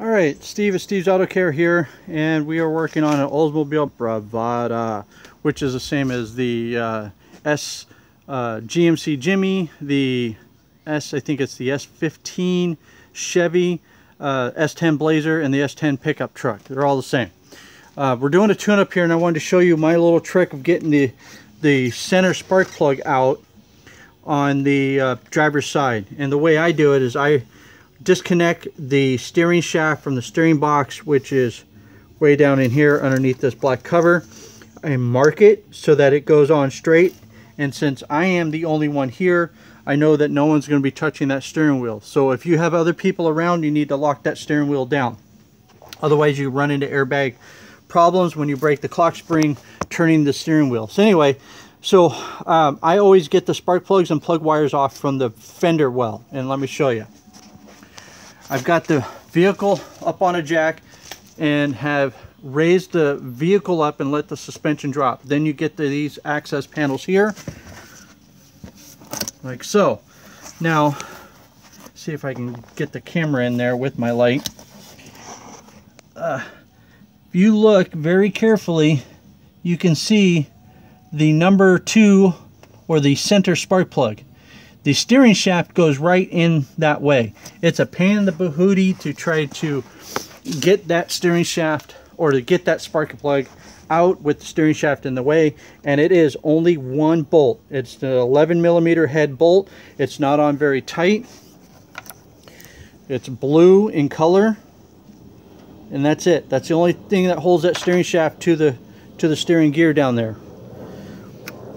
All right, Steve is Steve's Auto Care here, and we are working on an Oldsmobile Bravada, which is the same as the uh, S uh, GMC Jimmy, the S, I think it's the S15 Chevy, uh, S10 Blazer, and the S10 pickup truck. They're all the same. Uh, we're doing a tune-up here, and I wanted to show you my little trick of getting the, the center spark plug out on the uh, driver's side. And the way I do it is I disconnect the steering shaft from the steering box, which is way down in here underneath this black cover. and mark it so that it goes on straight. And since I am the only one here, I know that no one's going to be touching that steering wheel. So if you have other people around, you need to lock that steering wheel down. Otherwise, you run into airbag problems when you break the clock spring turning the steering wheel. So anyway, so um, I always get the spark plugs and plug wires off from the fender well. And let me show you. I've got the vehicle up on a jack and have raised the vehicle up and let the suspension drop. Then you get to these access panels here, like so. Now, see if I can get the camera in there with my light. Uh, if you look very carefully, you can see the number two or the center spark plug. The steering shaft goes right in that way. It's a pain in the bahooty to try to get that steering shaft or to get that spark plug out with the steering shaft in the way and it is only one bolt. It's the 11 millimeter head bolt. It's not on very tight. It's blue in color and that's it. That's the only thing that holds that steering shaft to the to the steering gear down there.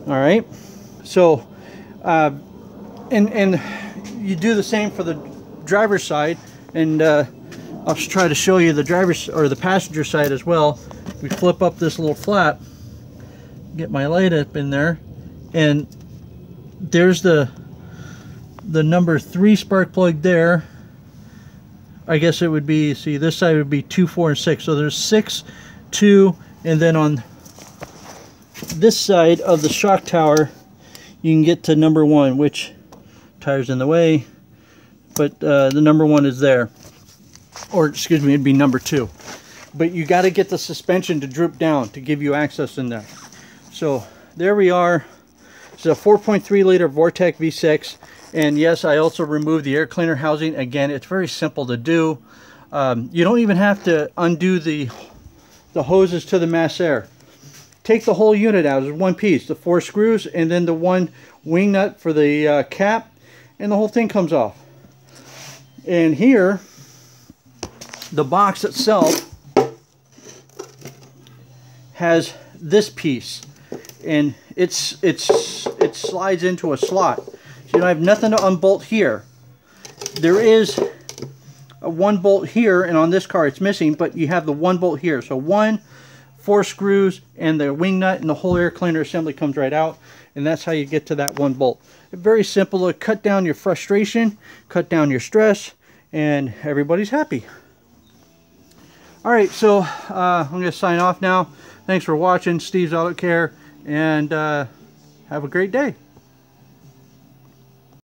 All right? So uh, and and you do the same for the driver's side and uh, I'll try to show you the driver's or the passenger side as well. We flip up this little flap get my light up in there and there's the the number three spark plug there. I guess it would be see this side would be two four and six. So there's six two and then on this side of the shock tower you can get to number one which tires in the way, but uh, the number one is there. Or, excuse me, it'd be number two. But you got to get the suspension to droop down to give you access in there. So, there we are. It's a 4.3 liter Vortec V6. And yes, I also removed the air cleaner housing. Again, it's very simple to do. Um, you don't even have to undo the, the hoses to the mass air. Take the whole unit out as one piece, the four screws, and then the one wing nut for the uh, cap, and the whole thing comes off. And here, the box itself has this piece. And it's it's it slides into a slot. So you don't have nothing to unbolt here. There is a one bolt here and on this car it's missing but you have the one bolt here. So one four screws and the wing nut and the whole air cleaner assembly comes right out and that's how you get to that one bolt. Very simple to cut down your frustration, cut down your stress, and everybody's happy. All right, so uh, I'm to sign off now. Thanks for watching Steve's Auto Care, and uh, have a great day.